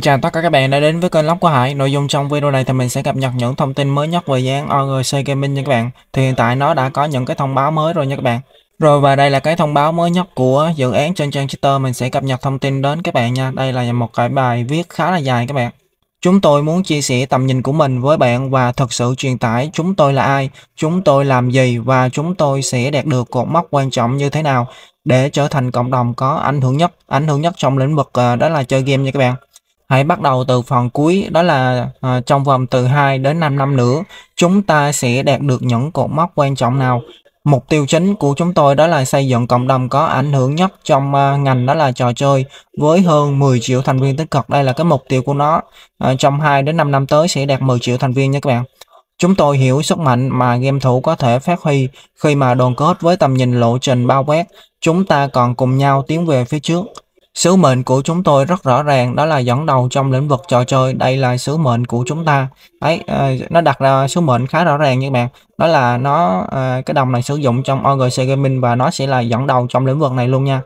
Xin chào tất cả các bạn đã đến với kênh Lóc của Hải. Nội dung trong video này thì mình sẽ cập nhật những thông tin mới nhất về dự án OGC Gaming nha các bạn. Thì hiện tại nó đã có những cái thông báo mới rồi nha các bạn. Rồi và đây là cái thông báo mới nhất của dự án trên trang Twitter mình sẽ cập nhật thông tin đến các bạn nha. Đây là một cái bài viết khá là dài các bạn. Chúng tôi muốn chia sẻ tầm nhìn của mình với bạn và thực sự truyền tải chúng tôi là ai, chúng tôi làm gì và chúng tôi sẽ đạt được cột mốc quan trọng như thế nào để trở thành cộng đồng có ảnh hưởng nhất, ảnh hưởng nhất trong lĩnh vực ờ, đó là chơi game nha các bạn. Hãy bắt đầu từ phần cuối đó là uh, trong vòng từ 2 đến 5 năm nữa chúng ta sẽ đạt được những cột mốc quan trọng nào. Mục tiêu chính của chúng tôi đó là xây dựng cộng đồng có ảnh hưởng nhất trong uh, ngành đó là trò chơi với hơn 10 triệu thành viên tích cực. Đây là cái mục tiêu của nó. Uh, trong 2 đến 5 năm tới sẽ đạt 10 triệu thành viên nha các bạn. Chúng tôi hiểu sức mạnh mà game thủ có thể phát huy khi mà đoàn kết với tầm nhìn lộ trình bao quát. Chúng ta còn cùng nhau tiến về phía trước. Sứ mệnh của chúng tôi rất rõ ràng đó là dẫn đầu trong lĩnh vực trò chơi. Đây là sứ mệnh của chúng ta. Đấy, uh, nó đặt ra sứ mệnh khá rõ ràng như các bạn. Đó là nó uh, cái đồng này sử dụng trong OGC Gaming và nó sẽ là dẫn đầu trong lĩnh vực này luôn nha.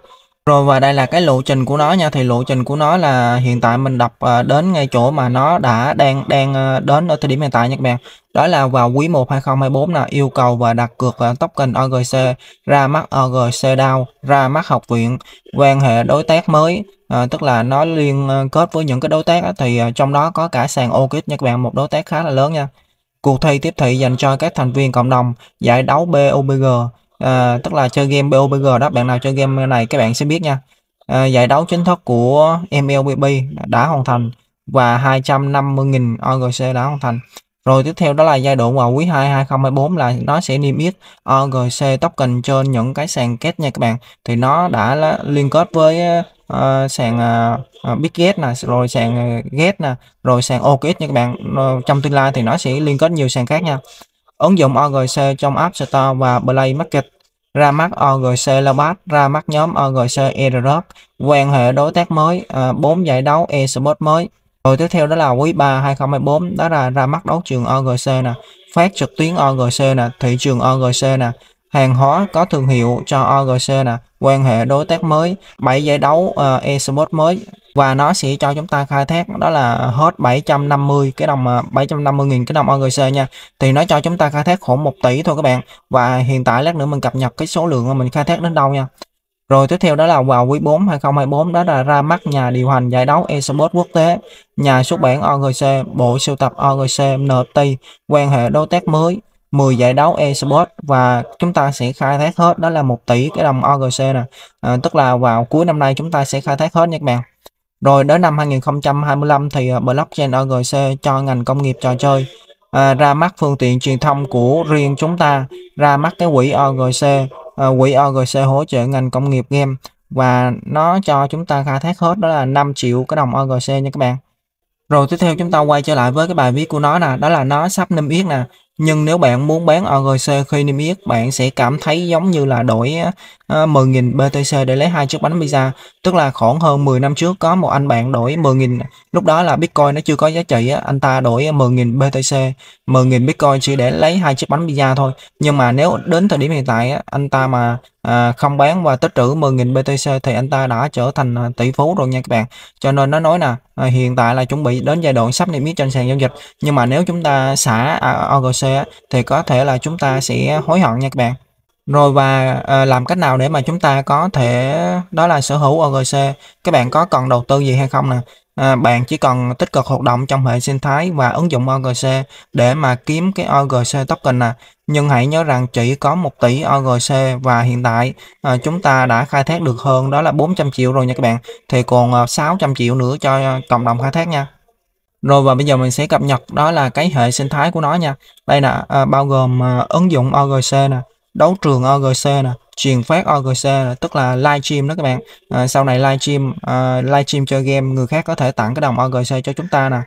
Rồi và đây là cái lộ trình của nó nha, thì lộ trình của nó là hiện tại mình đọc à, đến ngay chỗ mà nó đã đang đang à, đến ở thời điểm hiện tại nha các bạn. Đó là vào quý 1 2024 là yêu cầu và đặt cược à, token OGC ra mắt OGC DAO, ra mắt học viện, quan hệ đối tác mới, À, tức là nó liên kết với những cái đối tác đó, thì trong đó có cả sàn Okit nha các bạn, một đối tác khá là lớn nha. Cuộc thi tiếp thị dành cho các thành viên cộng đồng, giải đấu BOBG à, tức là chơi game BOBG đó bạn nào chơi game này các bạn sẽ biết nha. À, giải đấu chính thức của MLBB đã hoàn thành và 250.000 OGC đã hoàn thành. Rồi tiếp theo đó là giai đoạn vào quý 2 2024 là nó sẽ niêm yết OGC token trên những cái sàn kết nha các bạn. Thì nó đã liên kết với uh, sàn uh, Bitget nè rồi sàn Get nè rồi sàn OKX nha các bạn. Trong tương lai thì nó sẽ liên kết nhiều sàn khác nha ứng dụng OGC trong App Store và Play Market. Ra mắt OGC Labat, ra mắt nhóm OGC Airdrop, quan hệ đối tác mới, à, 4 giải đấu eSports mới. Rồi tiếp theo đó là quý 3 2024, đó là ra mắt đấu trường OGC nè, phát trực tuyến OGC nè, thị trường OGC nè, hàng hóa có thương hiệu cho OGC nè, quan hệ đối tác mới, 7 giải đấu uh, eSports mới và nó sẽ cho chúng ta khai thác đó là hết 750 cái đồng à, 750.000 cái đồng OGC nha. Thì nó cho chúng ta khai thác khoảng 1 tỷ thôi các bạn. Và hiện tại lát nữa mình cập nhật cái số lượng mà mình khai thác đến đâu nha. Rồi tiếp theo đó là vào quý 4 2024 đó là ra mắt nhà điều hành giải đấu eSports quốc tế, nhà xuất bản OGC, bộ sưu tập OGC NFT, quan hệ đối tác mới, 10 giải đấu eSports. Và chúng ta sẽ khai thác hết đó là 1 tỷ cái đồng OGC nè. À, tức là vào cuối năm nay chúng ta sẽ khai thác hết nha các bạn. Rồi đến năm 2025 thì ờ, blockchain OGC cho ngành công nghiệp trò chơi à, ra mắt phương tiện truyền thông của riêng chúng ta, ra mắt cái quỹ OGC, à, ờ, quỹ OGC hỗ trợ ngành công nghiệp game và nó cho chúng ta khai thác hết đó là 5 triệu cái đồng OGC nha các bạn. Rồi tiếp theo chúng ta quay trở lại với cái bài viết của nó nè, đó là nó sắp niêm yết nè. Nhưng nếu bạn muốn bán OGC khi niêm yết, bạn sẽ cảm thấy giống như là đổi 10.000 BTC để lấy hai chiếc bánh pizza. Tức là khoảng hơn 10 năm trước có một anh bạn đổi 10.000, lúc đó là Bitcoin nó chưa có giá trị, anh ta đổi 10.000 BTC, 10.000 Bitcoin chỉ để lấy hai chiếc bánh pizza thôi. Nhưng mà nếu đến thời điểm hiện tại anh ta mà à, không bán và tích trữ 10.000 BTC thì anh ta đã trở thành à, tỷ phú rồi nha các bạn. Cho nên nó nói nè, à, hiện tại là chuẩn bị đến giai đoạn sắp niêm yết trên sàn giao dịch. Nhưng mà nếu chúng ta xả à, OGC thì có thể là chúng ta sẽ hối hận nha các bạn rồi và à, làm cách nào để mà chúng ta có thể đó là sở hữu OGC các bạn có cần đầu tư gì hay không nè à, bạn chỉ cần tích cực hoạt động trong hệ sinh thái và ứng dụng OGC để mà kiếm cái OGC token nè. Nhưng hãy nhớ rằng chỉ có 1 tỷ OGC và hiện tại à, chúng ta đã khai thác được hơn đó là 400 triệu rồi nha các bạn. Thì còn à, 600 triệu nữa cho cộng đồng khai thác nha. Rồi và bây giờ mình sẽ cập nhật đó là cái hệ sinh thái của nó nha. Đây là à, bao gồm à, ứng dụng OGC nè đấu trường OGC nè truyền phát OGC à, tức là livestream đó các bạn. À, sau này livestream à, livestream chơi game người khác có thể tặng cái đồng OGC cho chúng ta nè.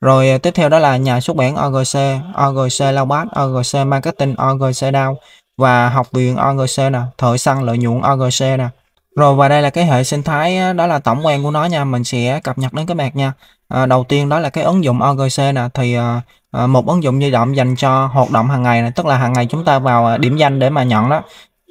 Rồi à, tiếp theo đó là nhà xuất bản OGC OGC Laubat OGC Marketing OGC DAO và học viện OGC nè thợ săn lợi nhuận OGC nè. Rồi và đây là cái hệ sinh thái à, đó là tổng quan của nó nha. Mình sẽ cập nhật đến các bạn nha. À, đầu tiên đó là cái ứng dụng OGC nè thì à, một ứng dụng di động dành cho hoạt động hàng ngày này tức là hàng ngày chúng ta vào điểm danh để mà nhận đó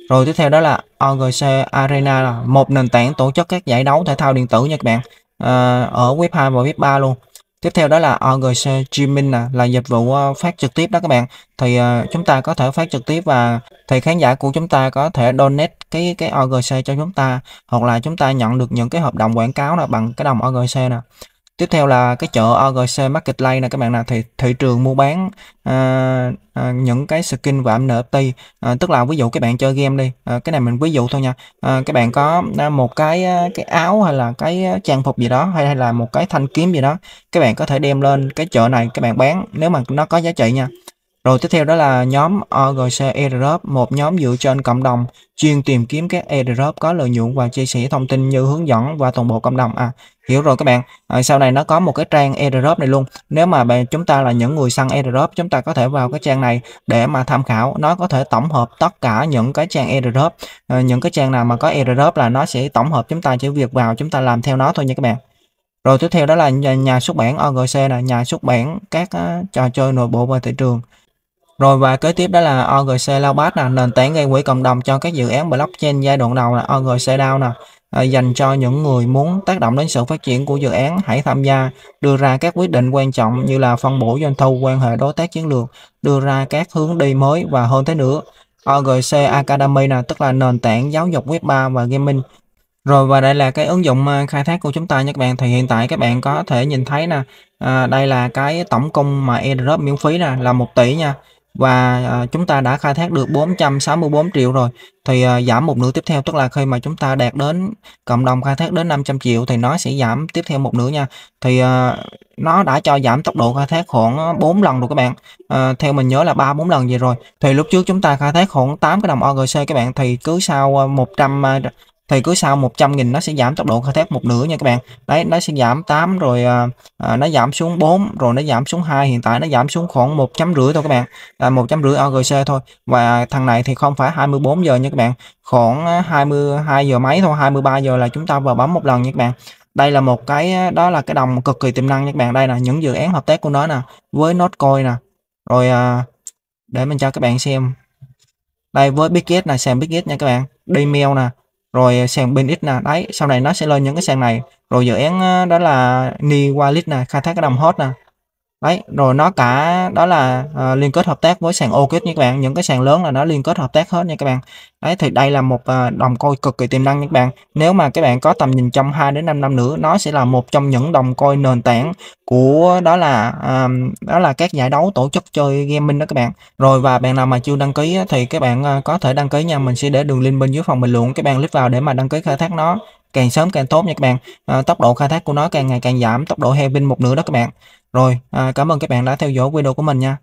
rồi tiếp theo đó là OGC Arena là một nền tảng tổ chức các giải đấu thể thao điện tử nha các bạn. À, ở web 2 và web 3 luôn. Tiếp theo đó là OGC streaming nè là dịch vụ ờ, phát trực tiếp đó các bạn. Thì uh, chúng ta có thể phát trực tiếp và thì khán giả của chúng ta có thể donate cái cái OGC cho chúng ta hoặc là chúng ta nhận được những cái hợp đồng quảng cáo là bằng cái đồng OGC nè tiếp theo là cái chợ OGC Marketplace nè các bạn nè. Thì thị trường mua bán à, à, những cái skin và NFT à, tức là ví dụ các bạn chơi game đi. À, cái này mình ví dụ thôi nha. À, các bạn có à, một cái à, cái áo hay là cái trang phục gì đó hay, hay là một cái thanh kiếm gì đó các bạn có thể đem lên cái chợ này các bạn bán nếu mà nó có giá trị nha rồi tiếp theo đó là nhóm OGC Airdrop, một nhóm dựa trên cộng đồng chuyên tìm kiếm các airdrop có lợi nhuận và chia sẻ thông tin như hướng dẫn và toàn bộ cộng đồng. À, hiểu rồi các bạn. À, sau này nó có một cái trang airdrop này luôn. Nếu mà bạn chúng ta là những người săn airdrop, chúng ta có thể vào cái trang này để mà tham khảo. Nó có thể tổng hợp tất cả những cái trang airdrop, à, những cái trang nào mà có airdrop là nó sẽ tổng hợp chúng ta chỉ việc vào chúng ta làm theo nó thôi nha các bạn. Rồi tiếp theo đó là nhà, nhà xuất bản OGC là nhà xuất bản các uh, trò chơi nội bộ và thị trường. Rồi và kế tiếp đó là OGC Launchpad là nền tảng gây quỹ cộng đồng cho các dự án blockchain giai đoạn đầu là OGC DAO nè. À, dành cho những người muốn tác động đến sự phát triển của dự án hãy tham gia đưa ra các quyết định quan trọng như là phân bổ doanh thu quan hệ đối tác chiến lược đưa ra các hướng đi mới và hơn thế nữa. OGC Academy là tức là nền tảng giáo dục web 3 và gaming. Rồi và đây là cái ứng dụng à, khai thác của chúng ta nha các bạn. Thì hiện tại các bạn có thể nhìn thấy nè à, đây là cái tổng cung mà airdrop miễn phí nè là 1 tỷ nha và à, chúng ta đã khai thác được 464 triệu rồi. Thì à, giảm một nửa tiếp theo tức là khi mà chúng ta đạt đến cộng đồng khai thác đến 500 triệu thì nó sẽ giảm tiếp theo một nửa nha. Thì à, nó đã cho giảm tốc độ khai thác khoảng 4 lần rồi các bạn. À, theo mình nhớ là ba bốn lần gì rồi. Thì lúc trước chúng ta khai thác khoảng 8 cái đồng OGC các bạn thì cứ sau à, 100 thì cứ sau 100 nghìn nó sẽ giảm tốc độ khai thác một nửa nha các bạn. Đấy nó sẽ giảm 8 rồi à, à, nó giảm xuống 4 rồi nó giảm xuống 2 hiện tại nó giảm xuống khoảng một trăm rưỡi thôi các bạn. Là một trăm rưỡi OGC thôi. Và thằng này thì không phải 24 giờ nha các bạn. Khoảng à, 22 giờ mấy thôi 23 giờ là chúng ta vào bấm một lần nha các bạn. Đây là một cái đó là cái đồng cực kỳ tiềm năng nha các bạn. Đây là những dự án hợp tác của nó nè với Notcoin nè. Rồi à, để mình cho các bạn xem. Đây với Bitget là sàn Bitget nha các bạn. Dmail nè rồi à, sàn bên ít nè, đấy, sau này nó sẽ lên những cái sàn này. Rồi dự án à, đó là Ni Wallet nè, khai thác cái đồng hot nè đấy rồi nó cả đó là uh, liên kết hợp tác với sàn OKX nha các bạn. Những cái sàn lớn là nó liên kết hợp tác hết nha các bạn. Đấy thì đây là một uh, đồng coi cực kỳ tiềm năng nha các bạn. Nếu mà các bạn có tầm nhìn trong 2 đến 5 năm nữa nó sẽ là một trong những đồng coi nền tảng của đó là um, đó là các giải đấu tổ chức chơi gaming đó các bạn. Rồi và bạn nào mà chưa đăng ký thì các bạn uh, có thể đăng ký nha. Mình sẽ để đường link bên dưới phần bình luận các bạn click vào để mà đăng ký khai thác nó càng sớm càng tốt nha các bạn. À, tốc độ khai thác của nó càng ngày càng giảm tốc độ heavy một nửa đó các bạn rồi à, cảm ơn các bạn đã theo dõi video của mình nha.